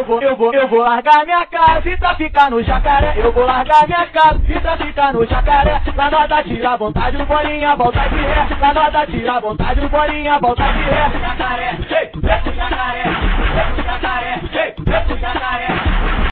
Eu vou, eu vou, eu vou largar minha casa e tá ficar no jacaré. Eu vou largar minha casa e tá ficar no jacaré. Na nota tira a vontade, o bolinha volta de ré. Lá nada tira a vontade, o bolinha volta de ré. Jacaré, ei, jacaré.